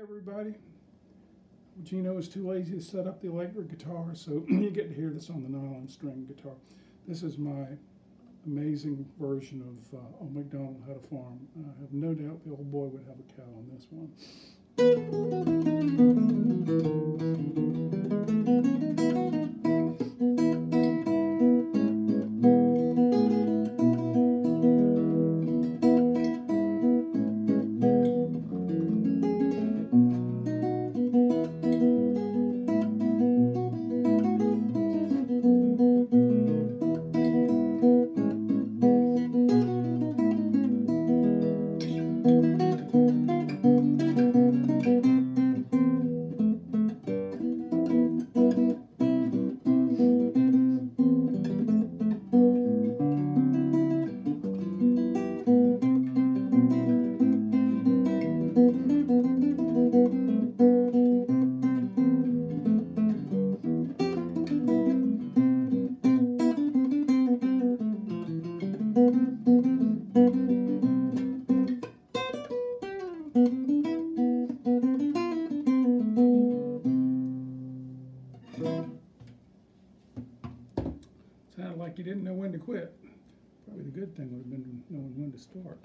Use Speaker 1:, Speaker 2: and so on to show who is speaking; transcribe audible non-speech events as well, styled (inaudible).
Speaker 1: everybody. Geno is too lazy to set up the electric guitar, so (clears throat) you get to hear this on the nylon string guitar. This is my amazing version of uh, Old MacDonald Had a Farm. I have no doubt the old boy would have a cow on this one. Sounded like you didn't know when to quit. Probably the good thing would have been knowing when to start.